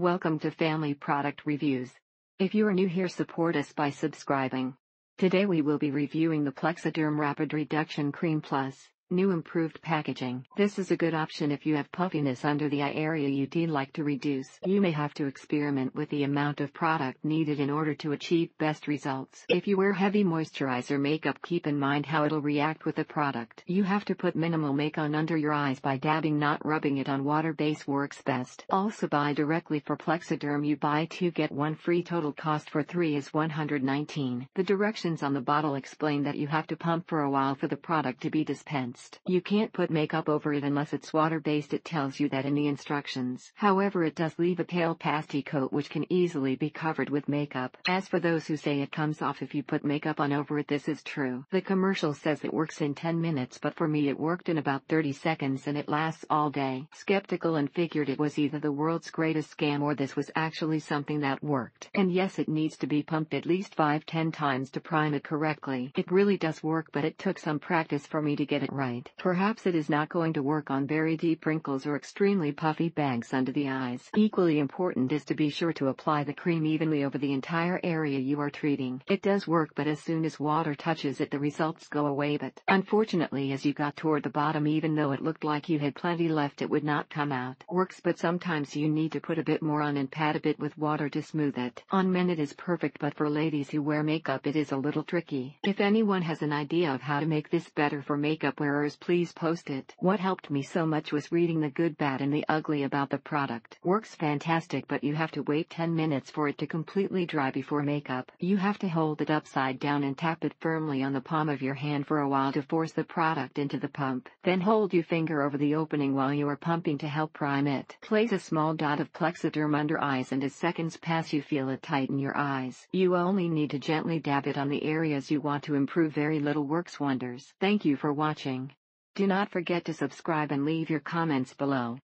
Welcome to Family Product Reviews. If you are new here, support us by subscribing. Today we will be reviewing the Plexaderm Rapid Reduction Cream Plus. New improved packaging. This is a good option if you have puffiness under the eye area you'd like to reduce. You may have to experiment with the amount of product needed in order to achieve best results. If you wear heavy moisturizer makeup keep in mind how it'll react with the product. You have to put minimal make on under your eyes by dabbing not rubbing it on water base works best. Also buy directly for Plexaderm you buy 2 get 1 free total cost for 3 is 119. The directions on the bottle explain that you have to pump for a while for the product to be dispensed. You can't put makeup over it unless it's water-based it tells you that in the instructions. However it does leave a pale pasty coat which can easily be covered with makeup. As for those who say it comes off if you put makeup on over it this is true. The commercial says it works in 10 minutes but for me it worked in about 30 seconds and it lasts all day. Skeptical and figured it was either the world's greatest scam or this was actually something that worked. And yes it needs to be pumped at least 5-10 times to prime it correctly. It really does work but it took some practice for me to get it right right. Perhaps it is not going to work on very deep wrinkles or extremely puffy bags under the eyes. Equally important is to be sure to apply the cream evenly over the entire area you are treating. It does work but as soon as water touches it the results go away but unfortunately as you got toward the bottom even though it looked like you had plenty left it would not come out. Works but sometimes you need to put a bit more on and pat a bit with water to smooth it. On men it is perfect but for ladies who wear makeup it is a little tricky. If anyone has an idea of how to make this better for makeup wearers please post it. What helped me so much was reading the good bad and the ugly about the product. Works fantastic but you have to wait 10 minutes for it to completely dry before makeup. You have to hold it upside down and tap it firmly on the palm of your hand for a while to force the product into the pump. Then hold your finger over the opening while you are pumping to help prime it. Place a small dot of Plexaderm under eyes and as seconds pass you feel it tighten your eyes. You only need to gently dab it on the areas you want to improve very little works wonders. Thank you for watching. Do not forget to subscribe and leave your comments below.